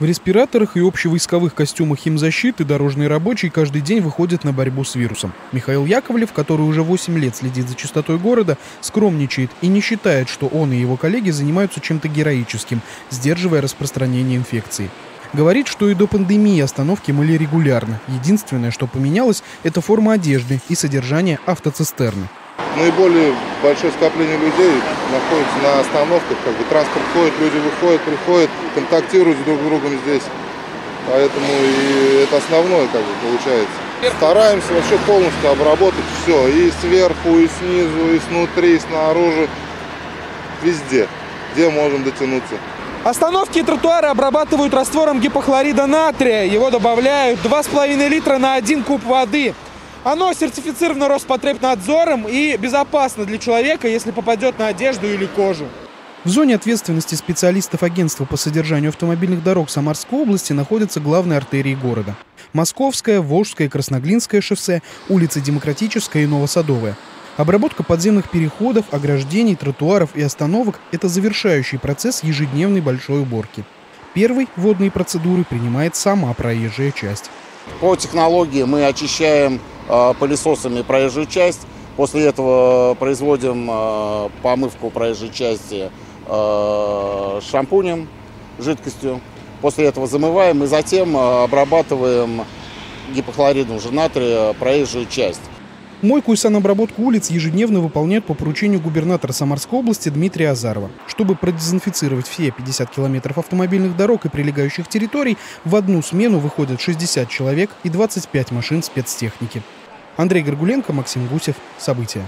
В респираторах и общевойсковых костюмах химзащиты дорожные рабочие каждый день выходят на борьбу с вирусом. Михаил Яковлев, который уже 8 лет следит за чистотой города, скромничает и не считает, что он и его коллеги занимаются чем-то героическим, сдерживая распространение инфекции. Говорит, что и до пандемии остановки мыли регулярно. Единственное, что поменялось, это форма одежды и содержание автоцистерны. Наиболее большое скопление людей находится на остановках, как бы транспорт ходит, люди выходят, приходят, контактируют с друг другом здесь. Поэтому и это основное как бы получается. Стараемся вообще полностью обработать все, и сверху, и снизу, и снутри, и снаружи, везде, где можем дотянуться. Остановки и тротуары обрабатывают раствором гипохлорида натрия. Его добавляют 2,5 литра на 1 куб воды. Оно сертифицировано Роспотребнадзором и безопасно для человека, если попадет на одежду или кожу. В зоне ответственности специалистов агентства по содержанию автомобильных дорог Самарской области находятся главные артерии города. Московская, Волжская, Красноглинское шоссе, улицы Демократическая и Новосадовая. Обработка подземных переходов, ограждений, тротуаров и остановок – это завершающий процесс ежедневной большой уборки. Первой водные процедуры принимает сама проезжая часть. По технологии мы очищаем пылесосами проезжую часть. После этого производим э, помывку проезжей части э, шампунем, жидкостью. После этого замываем и затем обрабатываем гипохлоридом же натрия проезжую часть. Мойку и санобработку улиц ежедневно выполняют по поручению губернатора Самарской области Дмитрия Азарова. Чтобы продезинфицировать все 50 километров автомобильных дорог и прилегающих территорий, в одну смену выходят 60 человек и 25 машин спецтехники. Андрей Горгуленко, Максим Гусев. События.